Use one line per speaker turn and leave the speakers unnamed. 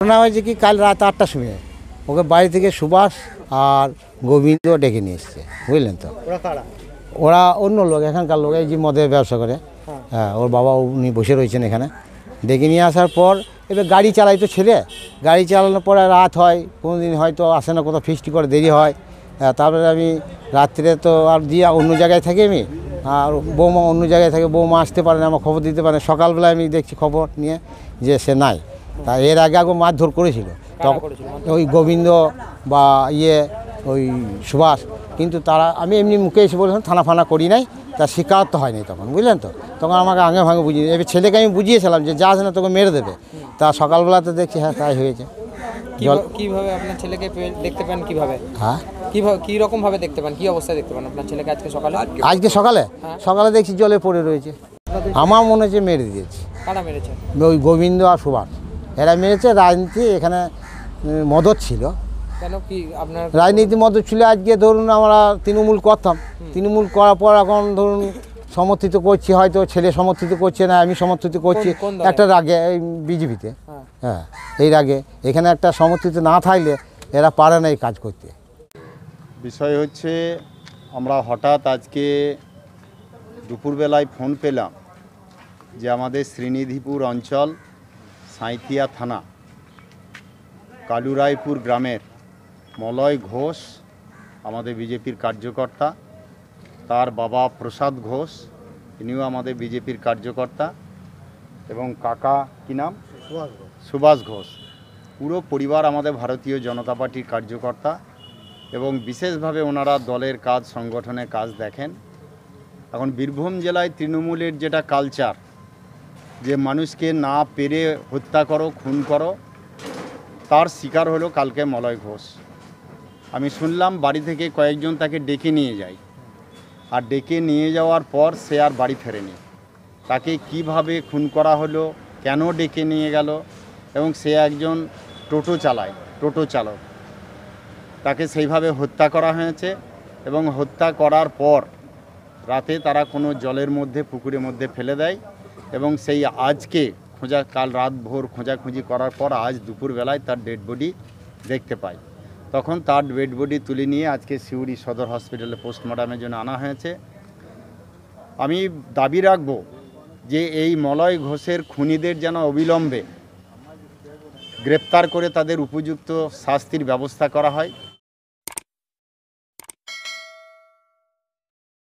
ঘটনা হয়েছে কি কাল রাত আটটার সময়। ওকে বাড়ি থেকে সুভাষ আর গোবিন্দ ডেকে নিয়ে এসছে বুঝলেন তো?
ওরা
অন্য লোক এখানকার লোক এই যে মদের ব্যবসা করে। হ্যাঁ। ওর বাবা উনি বসে রয়েছেন এখানে। ডেকে নিয়ে আসার পর এবার গাড়ি চালাই তো ছেলে। গাড়ি চালানোর পরে রাত হয় কোনো দিন হয়তো আসে না কোথাও ফিস্টি করে দেরি হয়। হ্যাঁ, তারপরে আমি রাত্রে তো আর দিয়ে অন্য জায়গায় থাকি আমি। আর বৌমা অন্য জায়গায় থাকে বৌমা আসতে পারে না আমার খবর দিতে পারে সকালবেলায় আমি দেখছি খবর নিয়ে যে সে নাই। তা এর আগে আগে মারধর করেছিল। তখন ওই গোবিন্দ বা ইয়ে ওই সুভাষ। কিন্তু তারা আমি এমনি মুখে এসে বলছিলাম থানা ফানা করি নাই। তার শিকায়ত তো হয়নি তখন বুঝলেন তো? তখন আমাকে আগে ভাঙে বুঝিয়ে এবার ছেলেকে আমি বুঝিয়েছিলাম যে যাস না তোকে মেরে দেবে। তা সকালবেলাতে দেখছি হ্যাঁ তাই হয়েছে। জল
কিভাবে- কীভাবে আপনার ছেলেকে দেখতে পান কীভাবে?
হ্যাঁ?
কীভাবে কি রকম ভাবে দেখতে পান? কি অবস্থায় দেখতে পান আপনার ছেলেকে আজকে সকালে?
আজকে সকালে। সকালে? দেখছি জলে পড়ে রয়েছে। আমার মনে হচ্ছে মেরে দিয়েছে।
কারা মেরেছে?
ওই গোবিন্দ আর সুভাষ। এরা মেরেছে রাজনীতি এখানে মদত ছিল।
কেন কি আপনার
রাজনীতি মতো ছিল আজকে ধরুন আমরা তৃণমূল করতাম। তৃণমূল করার পর এখন ধরুন সমর্থিত করছি হয়তো ছেলে সমর্থিত করছে না আমি সমর্থিত করছি একটা রাগে এই বিজেপিতে।
হ্যাঁ।
হ্যাঁ এই রাগে। এখানে একটা সমর্থিত না থাকলে এরা পারে না এই কাজ করতে।
বিষয় হচ্ছে আমরা হঠাৎ আজকে দুপুরবেলায় ফোন পেলাম যে আমাদের শ্রীনিধিপুর অঞ্চল সাঁইথিয়া থানা কালুরায়পুর গ্রামের মলয় ঘোষ আমাদের বিজেপির কার্যকর্তা তার বাবা প্রসাদ ঘোষ ইনিও আমাদের বিজেপির কার্যকর্তা এবং কাকা কি নাম? সুভাষ ঘোষ। পুরো পরিবার আমাদের ভারতীয় জনতা পার্টির কার্যকর্তা এবং বিশেষভাবে ওনারা দলের কাজ সংগঠনের কাজ দেখেন। এখন বীরভূম জেলায় তৃণমূলের যেটা কালচার যে মানুষকে না পেরে হত্যা করো, খুন করো, তার শিকার হলো কালকে মলয় ঘোষ। আমি শুনলাম বাড়ি থেকে কয়েকজন তাকে ডেকে নিয়ে যায়। আর ডেকে নিয়ে যাওয়ার পর সে আর বাড়ি ফেরেনি। তাকে কীভাবে খুন করা হলো, কেন ডেকে নিয়ে গেল, এবং সে একজন টোটো চালায়, টোটো চালক। তাকে সেইভাবে হত্যা করা হয়েছে এবং হত্যা করার পর রাতে তারা কোনো জলের মধ্যে, পুকুরের মধ্যে ফেলে দেয়। এবং সেই আজকে খোঁজা, কাল রাত ভোর খোঁজাখুঁজি করার পর আজ দুপুরবেলায় তার ডেড বডি দেখতে পাই। তখন তার ডেড বডি তুলে নিয়ে আজকে সিউড়ি সদর হসপিটালে পোস্টমর্টমের জন্য আনা হয়েছে। আমি দাবি রাখব যে এই মলয় ঘোষের খুনিদের যেন অবিলম্বে গ্রেপ্তার করে তাদের উপযুক্ত শাস্তির ব্যবস্থা করা হয়।